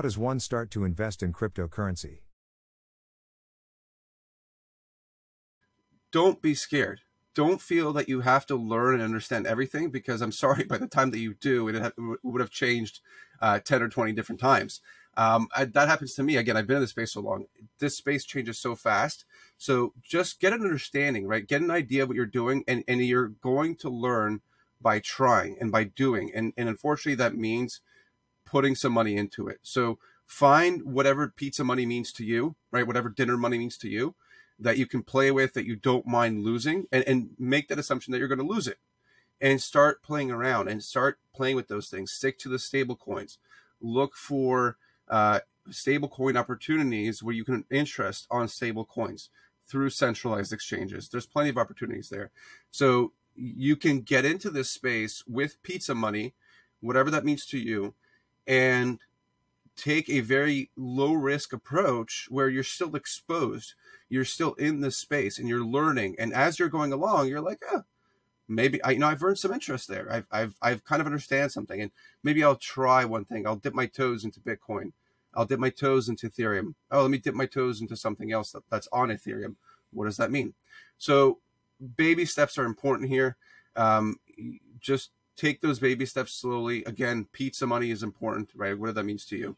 does one start to invest in cryptocurrency? Don't be scared. Don't feel that you have to learn and understand everything because I'm sorry, by the time that you do, it, would have changed uh, 10 or 20 different times. Um, I, that happens to me. Again, I've been in this space so long. This space changes so fast. So just get an understanding, right? Get an idea of what you're doing, and, and you're going to learn by trying and by doing. And, and unfortunately, that means putting some money into it. So find whatever pizza money means to you, right? Whatever dinner money means to you that you can play with, that you don't mind losing, and, and make that assumption that you're going to lose it. And start playing around and start playing with those things. Stick to the stable coins. Look for uh, stable coin opportunities where you can interest on stable coins through centralized exchanges. There's plenty of opportunities there. So you can get into this space with pizza money, whatever that means to you, and take a very low risk approach where you're still exposed. You're still in this space and you're learning. And as you're going along, you're like, oh, maybe I you know I've earned some interest there. I've I've I've kind of understand something, and maybe I'll try one thing. I'll dip my toes into Bitcoin. I'll dip my toes into Ethereum. Oh, let me dip my toes into something else that, that's on Ethereum. What does that mean? So, baby steps are important here. Um, just take those baby steps slowly. Again, pizza money is important, right? Whatever that means to you.